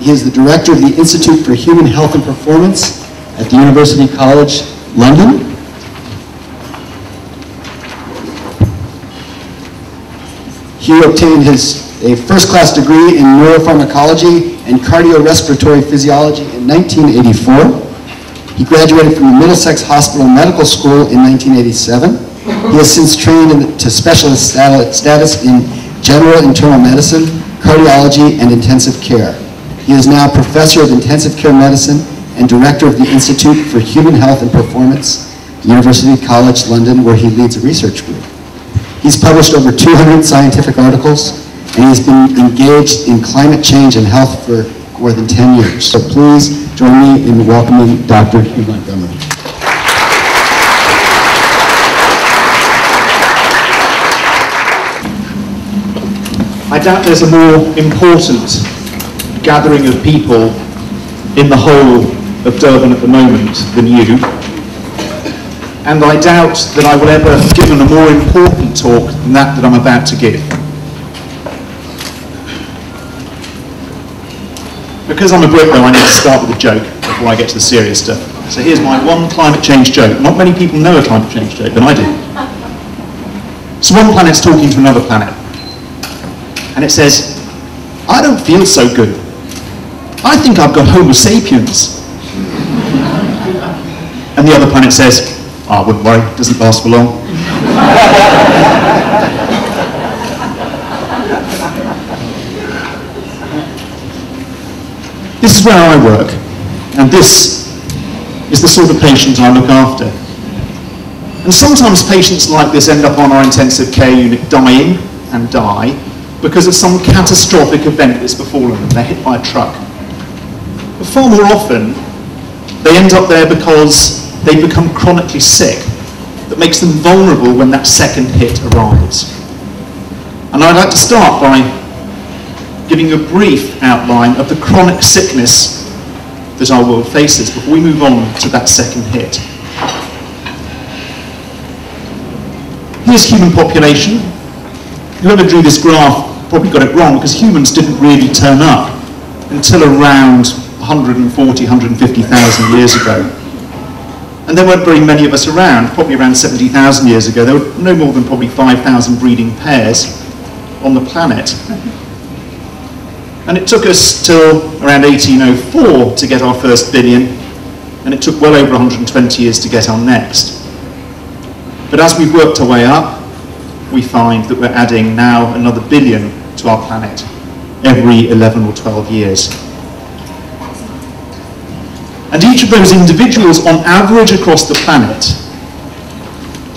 He is the director of the Institute for Human Health and Performance at the University College London. He obtained his a first-class degree in neuropharmacology and cardiorespiratory physiology in 1984. He graduated from the Middlesex Hospital Medical School in 1987. He has since trained in, to specialist status in general internal medicine, cardiology, and intensive care. He is now professor of intensive care medicine and director of the Institute for Human Health and Performance, University College London, where he leads a research group. He's published over 200 scientific articles, and he's been engaged in climate change and health for more than 10 years. So please join me in welcoming Dr. Hugh Montgomery. I doubt there's a more important gathering of people in the whole of Durban at the moment than you. And I doubt that I will ever have given a more important talk than that that I'm about to give. Because I'm a Brit though, I need to start with a joke before I get to the serious stuff. So here's my one climate change joke. Not many people know a climate change joke, but I do. So one planet's talking to another planet. And it says, I don't feel so good. I think I've got Homo sapiens. And the other planet says, ah, I wouldn't worry, doesn't last for long. this is where I work, and this is the sort of patient I look after. And sometimes patients like this end up on our intensive care unit dying and die because of some catastrophic event that's befallen them. They're hit by a truck. Far more often, they end up there because they become chronically sick that makes them vulnerable when that second hit arrives. And I'd like to start by giving a brief outline of the chronic sickness that our world faces before we move on to that second hit. Here's human population. Whoever drew this graph probably got it wrong because humans didn't really turn up until around 140, 150,000 years ago. And there weren't very many of us around, probably around 70,000 years ago. There were no more than probably 5,000 breeding pairs on the planet. And it took us till around 1804 to get our first billion, and it took well over 120 years to get our next. But as we've worked our way up, we find that we're adding now another billion to our planet every 11 or 12 years. And each of those individuals, on average across the planet,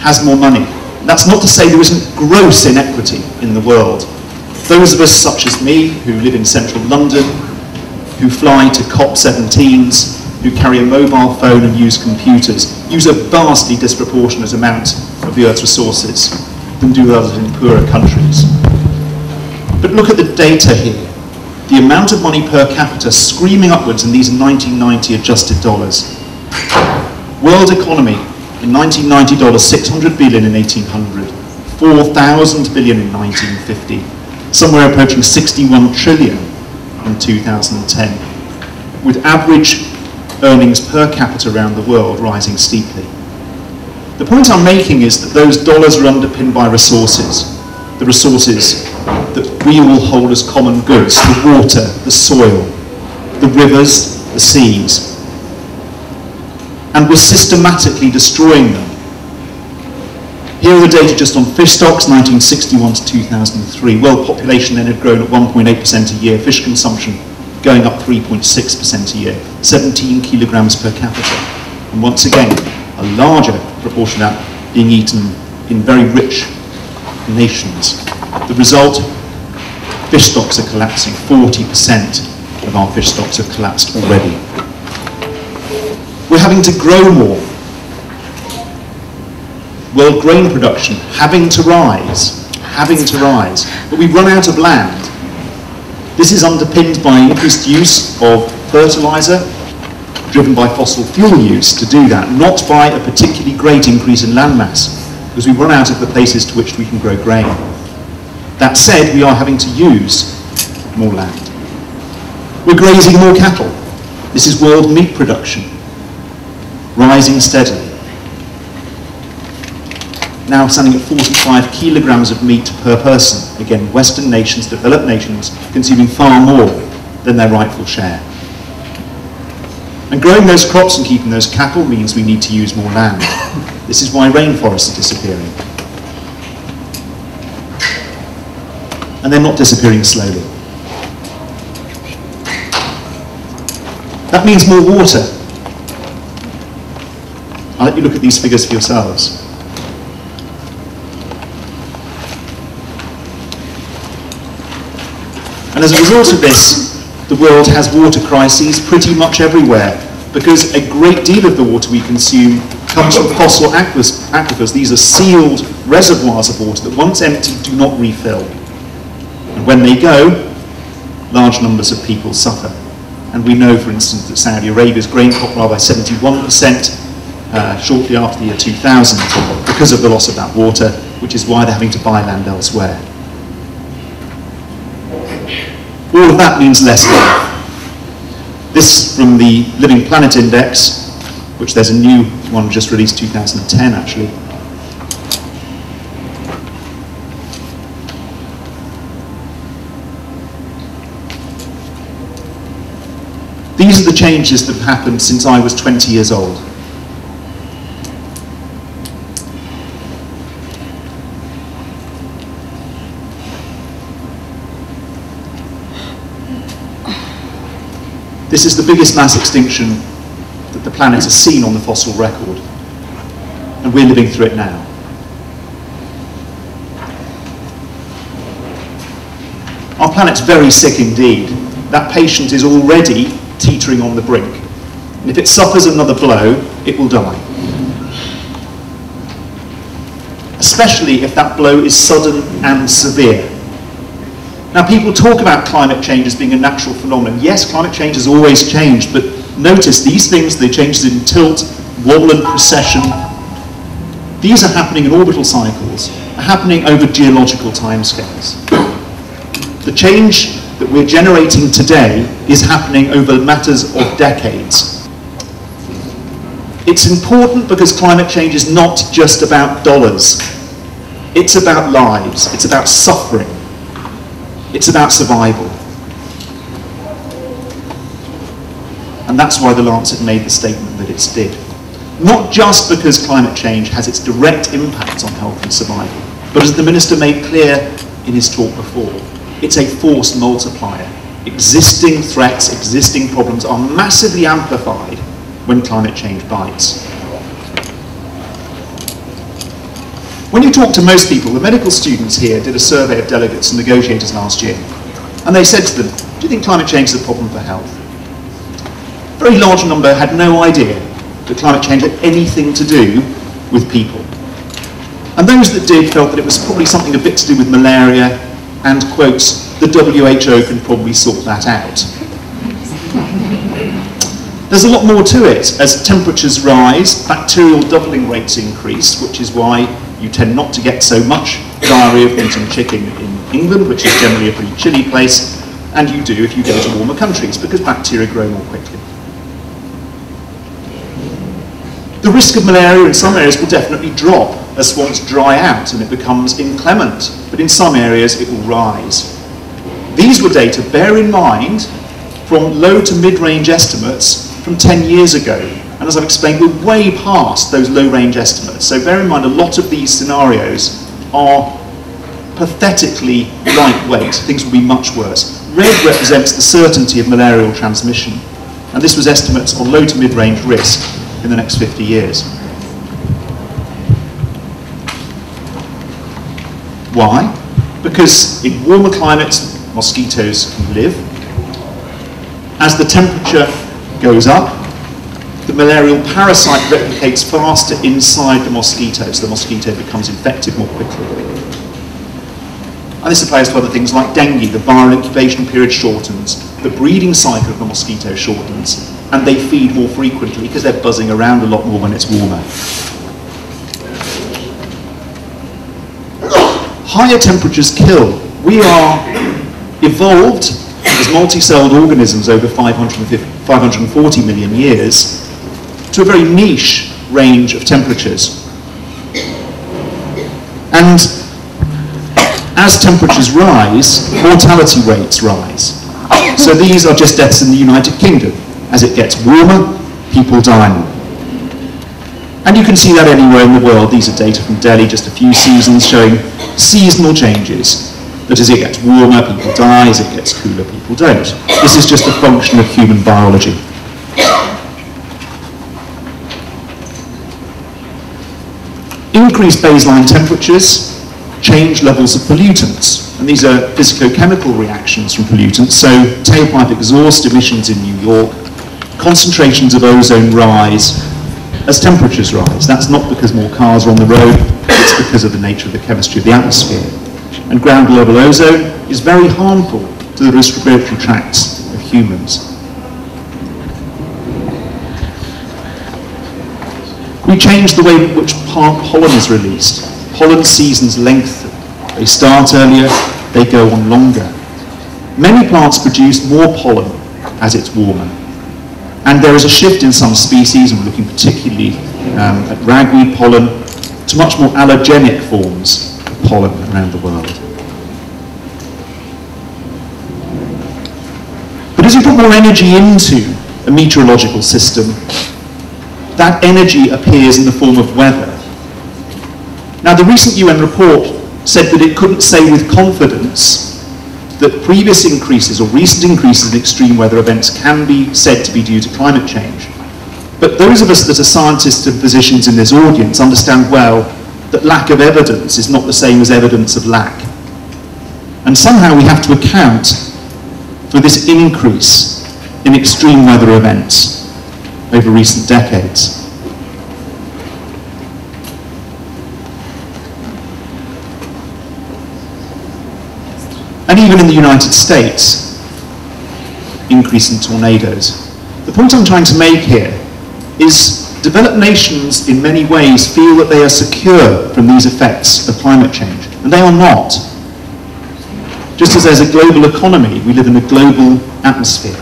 has more money. That's not to say there isn't gross inequity in the world. Those of us, such as me, who live in central London, who fly to COP17s, who carry a mobile phone and use computers, use a vastly disproportionate amount of the Earth's resources than do others in poorer countries. But look at the data here. The amount of money per capita screaming upwards in these 1990 adjusted dollars. World economy in 1990 dollars, 600 billion in 1800, 4,000 billion in 1950, somewhere approaching 61 trillion in 2010, with average earnings per capita around the world rising steeply. The point I'm making is that those dollars are underpinned by resources, the resources that we all hold as common goods, the water, the soil, the rivers, the seas. And we're systematically destroying them. Here are the data just on fish stocks, 1961 to 2003. World population then had grown at 1.8% a year, fish consumption going up 3.6% a year, 17 kilograms per capita. And once again, a larger proportion of that being eaten in very rich nations. The result, fish stocks are collapsing. 40% of our fish stocks have collapsed already. We're having to grow more. World grain production having to rise, having to rise. But we've run out of land. This is underpinned by increased use of fertilizer, driven by fossil fuel use to do that, not by a particularly great increase in land mass, because we've run out of the places to which we can grow grain. That said, we are having to use more land. We're grazing more cattle. This is world meat production, rising steadily. Now standing at 45 kilograms of meat per person. Again, Western nations, developed nations, consuming far more than their rightful share. And growing those crops and keeping those cattle means we need to use more land. This is why rainforests are disappearing. And they're not disappearing slowly. That means more water. I'll let you look at these figures for yourselves. And as a result of this, the world has water crises pretty much everywhere because a great deal of the water we consume comes from fossil aquifers. These are sealed reservoirs of water that once empty do not refill. When they go, large numbers of people suffer. And we know, for instance, that Saudi Arabia's grain crop fell by 71% uh, shortly after the year 2000 because of the loss of that water, which is why they're having to buy land elsewhere. All of that means less life. This from the Living Planet Index, which there's a new one just released 2010 actually. These are the changes that have happened since I was 20 years old. This is the biggest mass extinction that the planet has seen on the fossil record. And we're living through it now. Our planet's very sick indeed. That patient is already teetering on the brink. And if it suffers another blow, it will die. Especially if that blow is sudden and severe. Now, people talk about climate change as being a natural phenomenon. Yes, climate change has always changed, but notice these things, they changes in tilt, wobble and precession, these are happening in orbital cycles, are happening over geological timescales. The change that we're generating today is happening over matters of decades. It's important because climate change is not just about dollars. It's about lives. It's about suffering. It's about survival. And that's why the Lancet made the statement that it did. Not just because climate change has its direct impact on health and survival, but as the Minister made clear in his talk before, it's a force multiplier. Existing threats, existing problems are massively amplified when climate change bites. When you talk to most people, the medical students here did a survey of delegates and negotiators last year, and they said to them, do you think climate change is a problem for health? A very large number had no idea that climate change had anything to do with people. And those that did felt that it was probably something a bit to do with malaria and, quotes, the WHO can probably sort that out. There's a lot more to it. As temperatures rise, bacterial doubling rates increase, which is why you tend not to get so much diarrhea from eating chicken in England, which is generally a pretty chilly place, and you do if you go to warmer countries, because bacteria grow more quickly. The risk of malaria in some areas will definitely drop as swamps dry out and it becomes inclement, but in some areas it will rise. These were data, bear in mind, from low to mid-range estimates from 10 years ago, and as I've explained, we're way past those low range estimates. So bear in mind, a lot of these scenarios are pathetically lightweight. Things will be much worse. Red represents the certainty of malarial transmission. And this was estimates on low to mid-range risk in the next 50 years. Why? Because in warmer climates, mosquitoes can live. As the temperature goes up, the malarial parasite replicates faster inside the mosquito, so the mosquito becomes infected more quickly. And this applies to other things like dengue. The viral incubation period shortens, the breeding cycle of the mosquito shortens, and they feed more frequently because they're buzzing around a lot more when it's warmer. Higher temperatures kill. We are evolved as multi-celled organisms over 540 million years to a very niche range of temperatures. And as temperatures rise, mortality rates rise. So these are just deaths in the United Kingdom. As it gets warmer, people die more. And you can see that anywhere in the world. These are data from Delhi, just a few seasons showing seasonal changes. That as it gets warmer, people die, as it gets cooler, people don't. This is just a function of human biology. Increased baseline temperatures change levels of pollutants. And these are physicochemical reactions from pollutants. So tailpipe exhaust emissions in New York, concentrations of ozone rise as temperatures rise. That's not because more cars are on the road, it's because of the nature of the chemistry of the atmosphere. And ground level ozone is very harmful to the respiratory tracts of humans. We change the way in which pollen is released. Pollen seasons lengthen. They start earlier, they go on longer. Many plants produce more pollen as it's warmer. And there is a shift in some species, and we're looking particularly um, at ragweed pollen, to much more allergenic forms of pollen around the world. But as you put more energy into a meteorological system, that energy appears in the form of weather. Now, the recent UN report said that it couldn't say with confidence that previous increases or recent increases in extreme weather events can be said to be due to climate change. But those of us that are scientists and physicians in this audience understand well that lack of evidence is not the same as evidence of lack. And somehow we have to account for this increase in extreme weather events over recent decades. And even in the United States, increase in tornadoes. The point I'm trying to make here is developed nations in many ways feel that they are secure from these effects of climate change, and they are not. Just as there's a global economy, we live in a global atmosphere,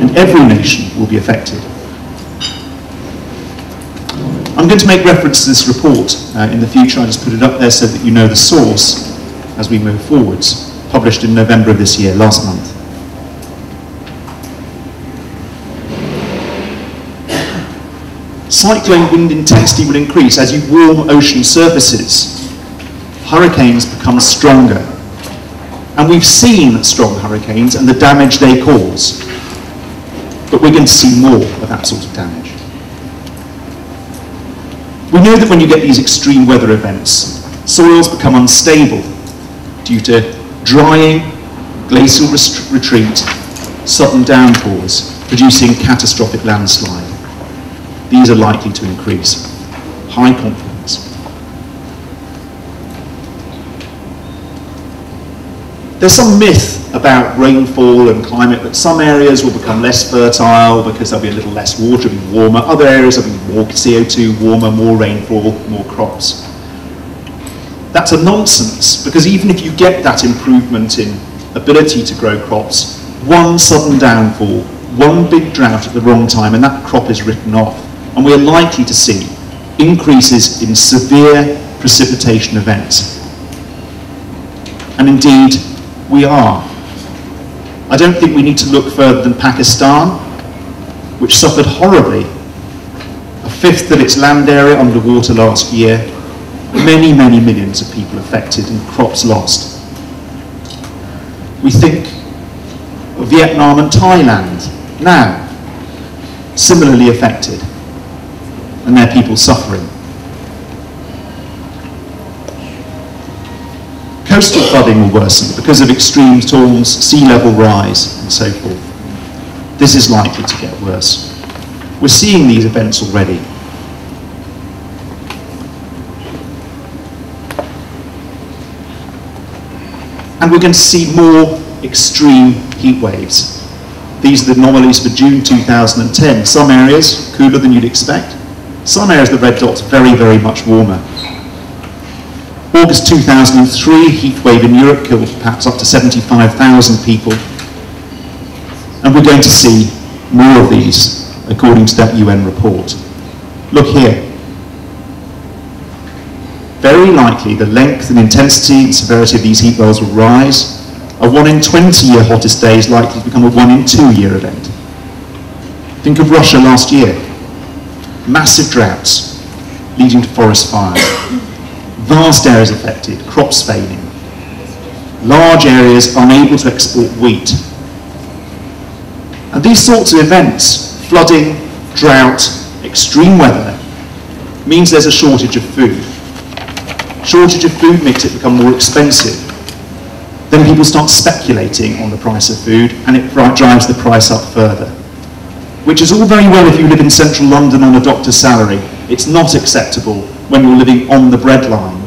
and every nation will be affected. I'm going to make reference to this report uh, in the future. I just put it up there so that you know the source as we move forwards published in November of this year, last month. Cyclone wind intensity will increase as you warm ocean surfaces. Hurricanes become stronger. And we've seen strong hurricanes and the damage they cause. But we're going to see more of that sort of damage. We know that when you get these extreme weather events, soils become unstable due to drying, glacial retreat, sudden downpours, producing catastrophic landslide. These are likely to increase. High confidence. There's some myth about rainfall and climate that some areas will become less fertile because there'll be a little less water, it'll be warmer. Other areas will be more CO2, warmer, more rainfall, more crops. That's a nonsense, because even if you get that improvement in ability to grow crops, one sudden downfall, one big drought at the wrong time, and that crop is written off. And we're likely to see increases in severe precipitation events. And indeed, we are. I don't think we need to look further than Pakistan, which suffered horribly. A fifth of its land area underwater last year, many, many millions of people affected and crops lost. We think of Vietnam and Thailand now, similarly affected, and their people suffering. Coastal flooding will worsen because of extreme storms, sea level rise, and so forth. This is likely to get worse. We're seeing these events already. And we're going to see more extreme heat waves. These are the anomalies for June 2010. Some areas cooler than you'd expect. Some areas, the red dots, very, very much warmer. August 2003, heat wave in Europe killed perhaps up to 75,000 people. And we're going to see more of these, according to that UN report. Look here. Very likely the length and intensity and severity of these heat waves will rise. A 1 in 20 year hottest day is likely to become a 1 in 2 year event. Think of Russia last year. Massive droughts leading to forest fires. Vast areas affected, crops failing. Large areas unable to export wheat. And these sorts of events, flooding, drought, extreme weather, means there's a shortage of food. Shortage of food makes it become more expensive. Then people start speculating on the price of food and it drives the price up further. Which is all very well if you live in central London on a doctor's salary. It's not acceptable when you're living on the breadline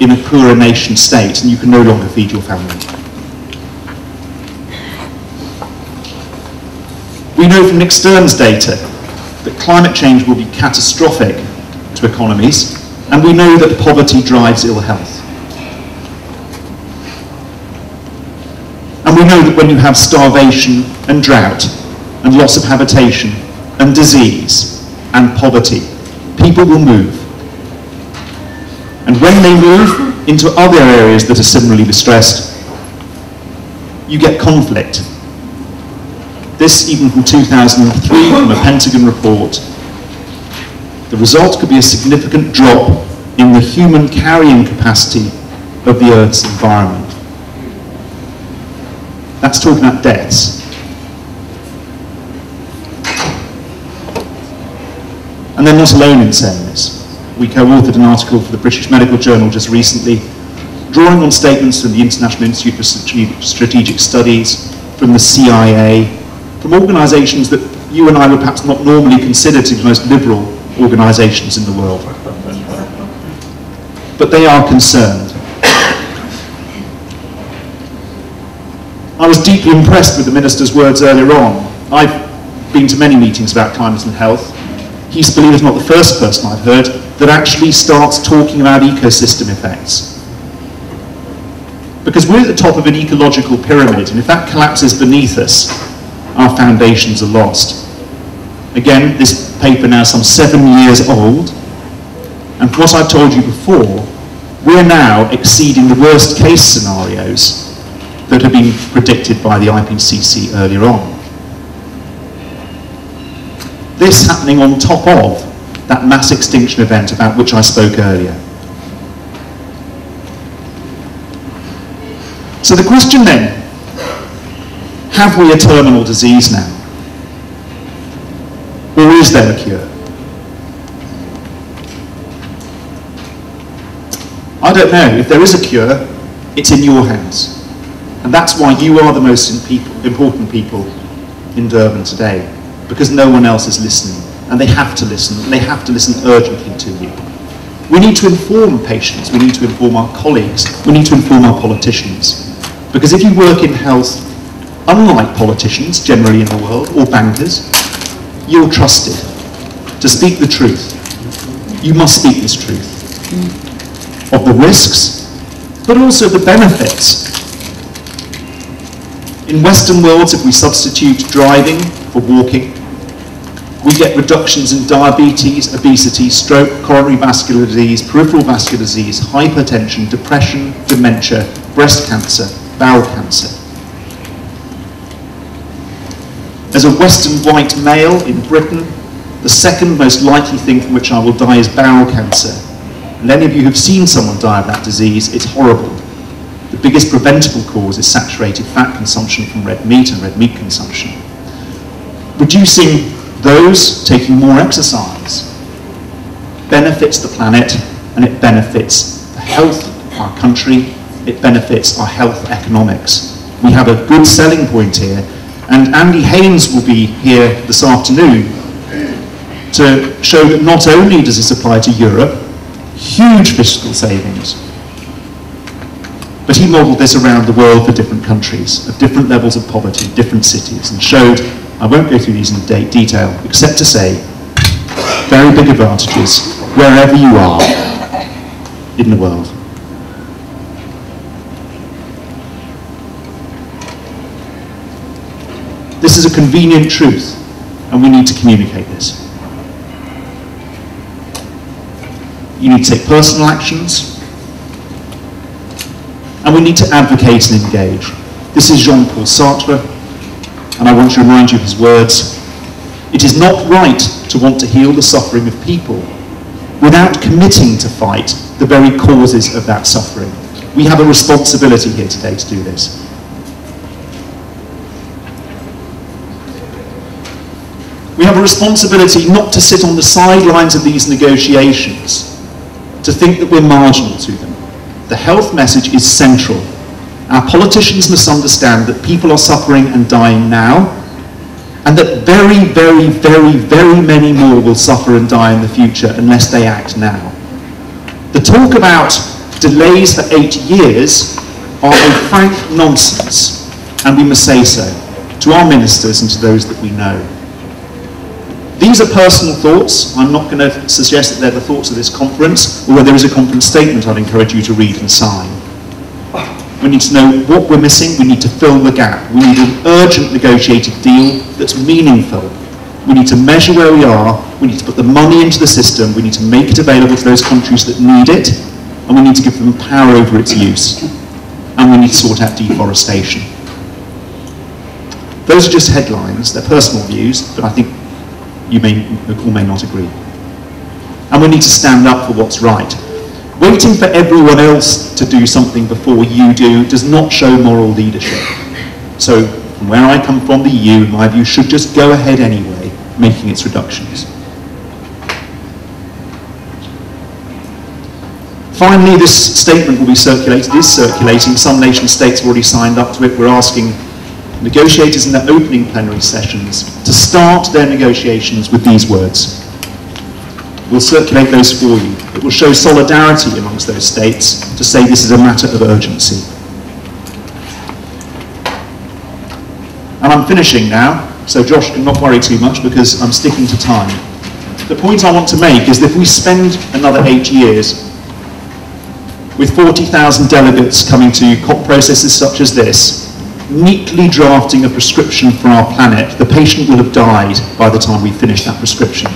in a poorer nation state and you can no longer feed your family. We know from Nick Stern's data that climate change will be catastrophic to economies, and we know that poverty drives ill health. And we know that when you have starvation and drought and loss of habitation and disease and poverty, people will move. And when they move into other areas that are similarly distressed, you get conflict. This even from 2003 from a Pentagon report. The result could be a significant drop in the human carrying capacity of the Earth's environment. That's talking about deaths. And they're not alone in saying this. We co-authored an article for the British Medical Journal just recently, drawing on statements from the International Institute for Strategic Studies, from the CIA, from organisations that you and I would perhaps not normally consider to be the most liberal organisations in the world. But they are concerned. I was deeply impressed with the Minister's words earlier on. I've been to many meetings about climate and health. He's, believe it or not, the first person I've heard that actually starts talking about ecosystem effects. Because we're at the top of an ecological pyramid, and if that collapses beneath us, our foundations are lost. Again, this paper now some seven years old, and what I've told you before, we're now exceeding the worst case scenarios that have been predicted by the IPCC earlier on. This happening on top of that mass extinction event about which I spoke earlier. So the question then, have we a terminal disease now? Or is there a cure? I don't know. If there is a cure, it's in your hands. And that's why you are the most important people in Durban today, because no one else is listening. And they have to listen, and they have to listen urgently to you. We need to inform patients, we need to inform our colleagues, we need to inform our politicians. Because if you work in health, unlike politicians generally in the world, or bankers, you're trusted to speak the truth. You must speak this truth of the risks, but also the benefits in Western worlds, if we substitute driving for walking, we get reductions in diabetes, obesity, stroke, coronary vascular disease, peripheral vascular disease, hypertension, depression, dementia, breast cancer, bowel cancer. As a Western white male in Britain, the second most likely thing from which I will die is bowel cancer. And any of you who've seen someone die of that disease, it's horrible. The biggest preventable cause is saturated fat consumption from red meat and red meat consumption. Reducing those, taking more exercise, benefits the planet and it benefits the health of our country, it benefits our health economics. We have a good selling point here and Andy Haines will be here this afternoon to show that not only does this apply to Europe, huge fiscal savings, but he modelled this around the world for different countries, of different levels of poverty, different cities, and showed, I won't go through these in de detail, except to say, very big advantages wherever you are in the world. This is a convenient truth, and we need to communicate this. You need to take personal actions, and we need to advocate and engage. This is Jean-Paul Sartre, and I want to remind you of his words. It is not right to want to heal the suffering of people without committing to fight the very causes of that suffering. We have a responsibility here today to do this. We have a responsibility not to sit on the sidelines of these negotiations, to think that we're marginal to them. The health message is central. Our politicians must understand that people are suffering and dying now, and that very, very, very, very many more will suffer and die in the future unless they act now. The talk about delays for eight years are a frank nonsense, and we must say so to our ministers and to those that we know. These are personal thoughts. I'm not going to suggest that they're the thoughts of this conference, although there is a conference statement I'd encourage you to read and sign. We need to know what we're missing. We need to fill the gap. We need an urgent negotiated deal that's meaningful. We need to measure where we are. We need to put the money into the system. We need to make it available to those countries that need it. And we need to give them power over its use. And we need to sort out deforestation. Those are just headlines. They're personal views, but I think you may or may not agree. And we need to stand up for what's right. Waiting for everyone else to do something before you do does not show moral leadership. So, from where I come from, the EU, in my view, should just go ahead anyway, making its reductions. Finally, this statement will be circulated, is circulating. Some nation states have already signed up to it. We're asking negotiators in their opening plenary sessions to start their negotiations with these words. We'll circulate those for you. It will show solidarity amongst those states to say this is a matter of urgency. And I'm finishing now, so Josh can not worry too much because I'm sticking to time. The point I want to make is that if we spend another eight years with 40,000 delegates coming to COP processes such as this, neatly drafting a prescription for our planet, the patient will have died by the time we finish that prescription.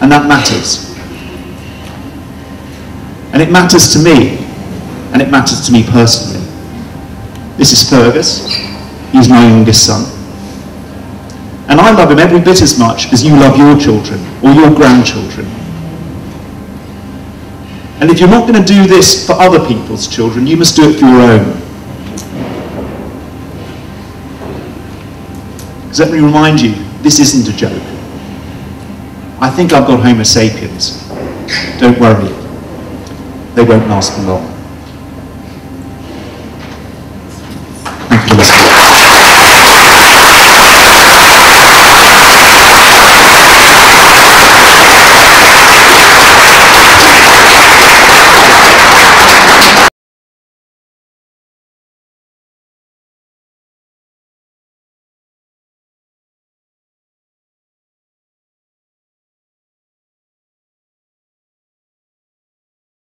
And that matters. And it matters to me, and it matters to me personally. This is Fergus, he's my youngest son. And I love him every bit as much as you love your children or your grandchildren. And if you're not going to do this for other people's children, you must do it for your own. Because let me remind you, this isn't a joke. I think I've got Homo sapiens. Don't worry. They won't last long.